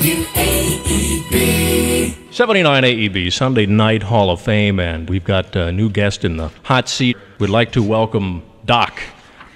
WAEB. 79 AEB Sunday Night Hall of Fame, and we've got a new guest in the hot seat. We'd like to welcome Doc,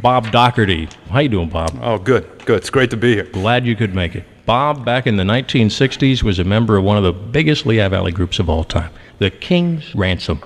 Bob Dougherty. How you doing, Bob? Oh, good, good. It's great to be here. Glad you could make it. Bob, back in the 1960s, was a member of one of the biggest Lehigh Valley groups of all time, the King's Ransom.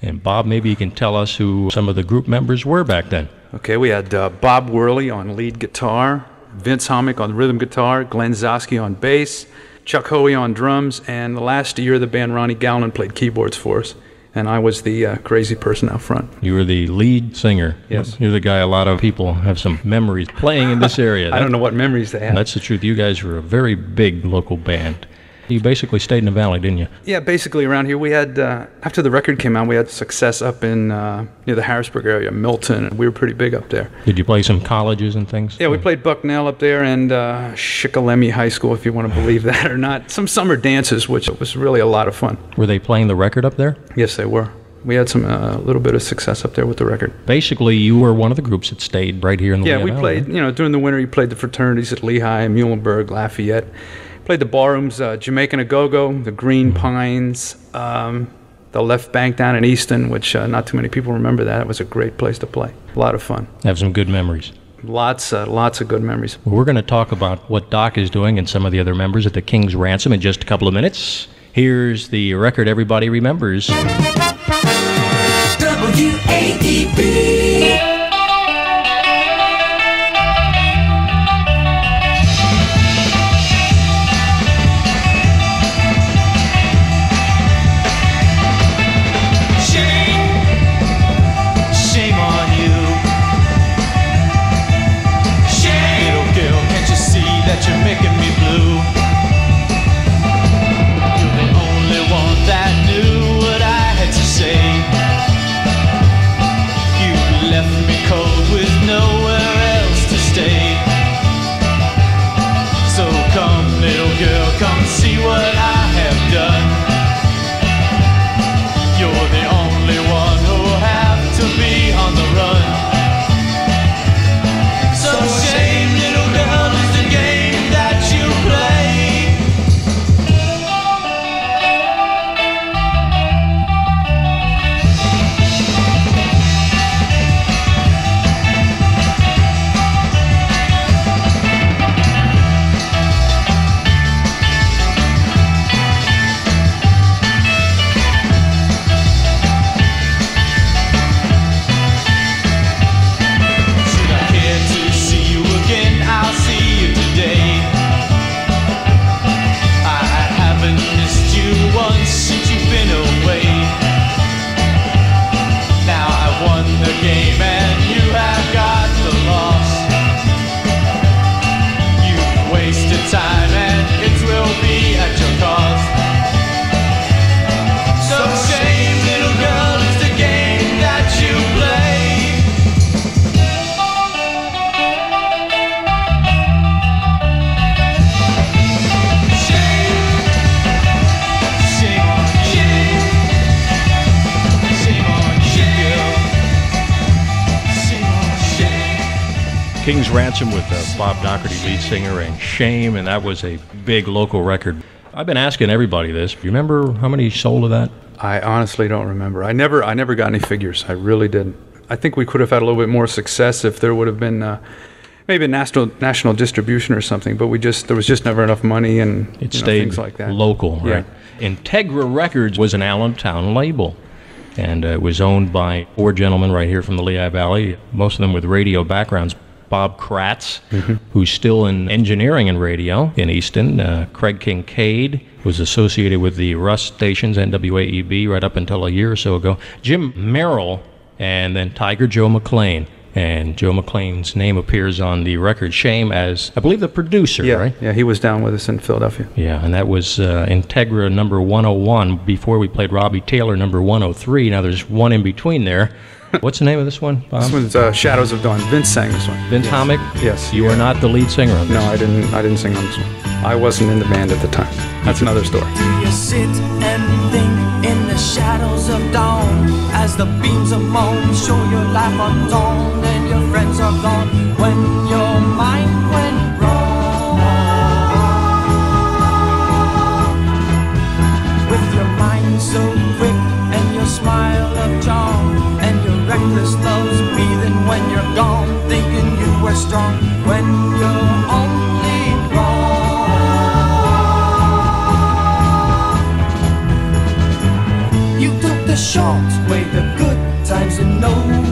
And Bob, maybe you can tell us who some of the group members were back then. Okay, we had uh, Bob Worley on lead guitar, Vince Homick on rhythm guitar, Glenn Zosky on bass, Chuck Hoey on drums, and the last year the band Ronnie Gallon played keyboards for us, and I was the uh, crazy person out front. You were the lead singer. Yes. You're the guy a lot of people have some memories playing in this area. I don't know what memories they have. That's the truth. You guys were a very big local band. You basically stayed in the valley, didn't you? Yeah, basically around here we had uh, after the record came out, we had success up in uh, near the Harrisburg area, Milton, and we were pretty big up there. Did you play some colleges and things? Yeah, we played Bucknell up there and uh, Shikellamy High School, if you want to believe that or not. Some summer dances, which was really a lot of fun. Were they playing the record up there? Yes, they were. We had some a little bit of success up there with the record. Basically, you were one of the groups that stayed right here in the Yeah, we played. You know, during the winter, you played the fraternities at Lehigh, Muhlenberg, Lafayette. Played the ballrooms, uh, Jamaican A Go Go, the Green Pines, um, the Left Bank down in Easton, which uh, not too many people remember that. It was a great place to play. A lot of fun. Have some good memories. Lots, uh, lots of good memories. Well, we're going to talk about what Doc is doing and some of the other members at the King's Ransom in just a couple of minutes. Here's the record everybody remembers. WAEB. Ransom with uh, Bob Dougherty, lead singer, and Shame, and that was a big local record. I've been asking everybody this. Do You remember how many sold of that? I honestly don't remember. I never, I never got any figures. I really didn't. I think we could have had a little bit more success if there would have been uh, maybe a national national distribution or something. But we just there was just never enough money and It you know, stayed things like that. local, Yeah. right? Integra Records was an Allentown label, and uh, it was owned by four gentlemen right here from the Lehigh Valley, most of them with radio backgrounds. Bob Kratz, Mm-hmm. who's still in engineering and radio in Easton. Uh, Craig Kincaid was associated with the Rust stations, NWAEB, right up until a year or so ago. Jim Merrill, and then Tiger Joe McLean. And Joe McLean's name appears on the record Shame as, I believe, the producer, Yeah, right? yeah, he was down with us in Philadelphia. Yeah, and that was uh, Integra number 101 before we played Robbie Taylor number 103. Now there's one in between there. What's the name of this one? Bob? This one's uh, Shadows of Dawn. Vince sang this one. Vince yes. Homick. Yes. You yeah. were not the lead singer on this. No, I didn't. I didn't sing on this one. I wasn't in the band at the time. That's another story. Do You sit and think in the shadows of dawn as the beams of moon show your life on dawn and your friends are gone when your mind went wrong with your mind so quick and your smile of charm this love's breathing when you're gone, thinking you were strong when you're only wrong. You took the short way, the good times and no.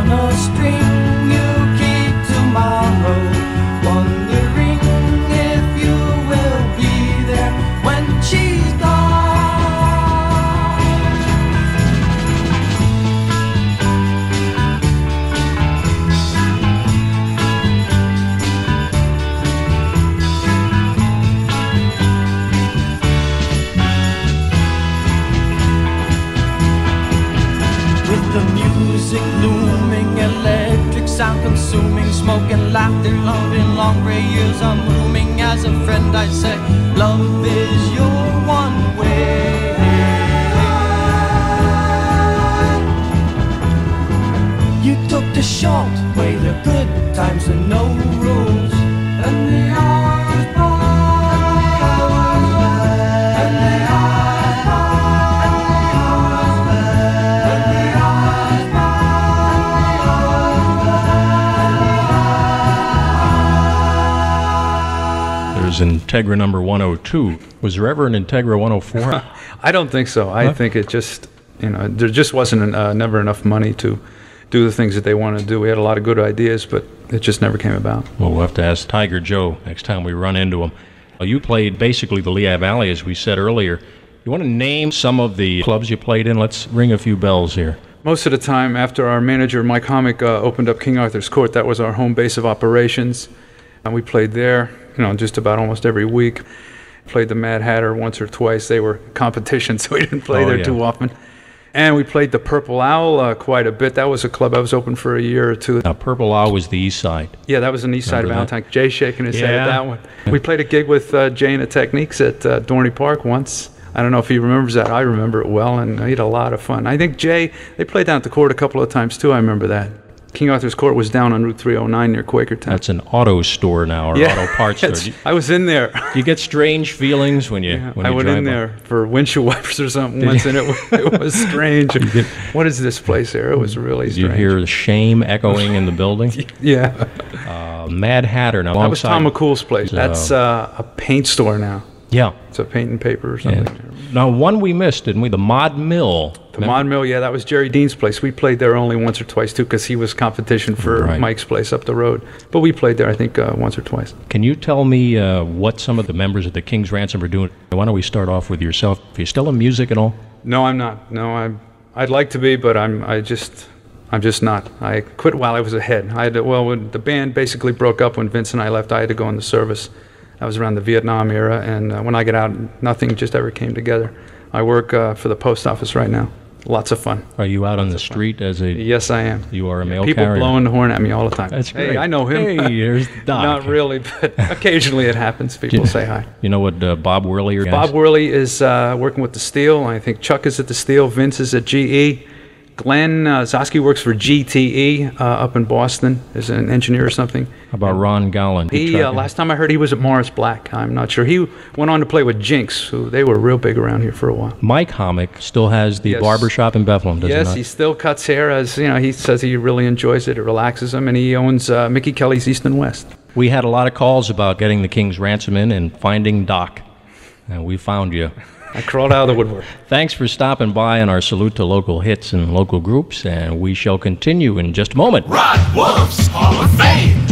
On a string you keep tomorrow, wondering if you will be there when she's gone. With the music looming, electric sound consuming, smoke and laughter, love in long gray years are looming. As a friend, I say, love is your one way. You took the short way, the good times and no Integra number 102. Was there ever an Integra 104? I don't think so. I think it just, you know, there just wasn't uh, never enough money to do the things that they wanted to do. We had a lot of good ideas, but it just never came about. well, we'll have to ask Tiger Joe next time we run into him. Well, you played basically the Lehigh Valley, as we said earlier. You want to name some of the clubs you played in? Let's ring a few bells here. Most of the time, after our manager Mike Homick uh, opened up King Arthur's Court, that was our home base of operations, and we played there. You know, just about almost every week. Played the Mad Hatter once or twice. They were competition, so we didn't play Oh, there yeah. too often. And we played the Purple Owl uh, quite a bit. That was a club I was open for a year or two. Now, Purple Owl was the east side. Yeah, that was an east side of? Valentine. Jay shaking his head at that one. We played a gig with uh, Jay and the Techniques at uh, Dorney Park once. I don't know if he remembers that. I remember it well, and he had a lot of fun. I think Jay, they played down at the court a couple of times too. I remember that. King Arthur's Court was down on Route 309 near Quakertown. That's an auto store now, or auto parts store. You, I was in there. you get strange feelings when you when I you went in by? there for windshield wipers or something once, and it, it was strange. what is this place here? It was really Did you hear the shame echoing in the building? yeah, Uh, Mad Hatter. Now, that was Tom McCool's place. That's uh, a paint store now. Yeah. It's a paint and paper or something. And now, one we missed, didn't we? The Mod Mill. The Mod Mill, yeah, that was Jerry Deane's place. We played there only once or twice too, because he was competition for Right. Mike's place up the road. But we played there, I think, uh, once or twice. Can you tell me uh, what some of the members of the King's Ransom are doing? Why don't we start off with yourself? Are you still in music at all? No, I'm not. No, I'm. I'd like to be, but I'm. I just. I'm just not. I quit while I was ahead. I had to, well, when the band basically broke up when Vince and I left, I had to go in the service. That was around the Vietnam era, and uh, when I get out, nothing just ever came together. I work uh, for the post office right now. Lots of fun. Are you out on the street as a? Yes, I am. You are a mail People carrier. blowing the horn at me all the time. That's great. Hey. I know him. Hey, here's Doc. Not really, but occasionally it happens. People say hi. You know what uh, Bob Worley? Bob Worley is uh, working with the Steel. I think Chuck is at the Steel. Vince is at GE. Glenn uh, Zosky works for GTE uh, up in Boston as an engineer or something. How about Ron Gollan? He uh, last time I heard he was at Morris Black. I'm not sure. He went on to play with Jinx, who they were real big around here for a while. Mike Homick still has the Yes. barber shop in Bethlehem, does he yes, he still cuts hair as you know. He says he really enjoys it. It relaxes him, and he owns uh, Mickey Kelly's East and West. We had a lot of calls about getting the King's Ransom in and finding Doc. And we found you. I crawled out of the woodwork. Thanks for stopping by and our salute to local hits and local groups, and we shall continue in just a moment. Rod Wolfe's Hall of Fame.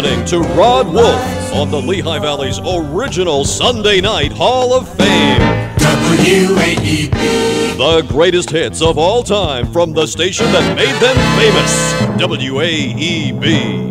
listening to Rod Wolfe on the Lehigh Valley's original Sunday Night Hall of Fame. W-A-E-B. The greatest hits of all time from the station that made them famous, WAEB.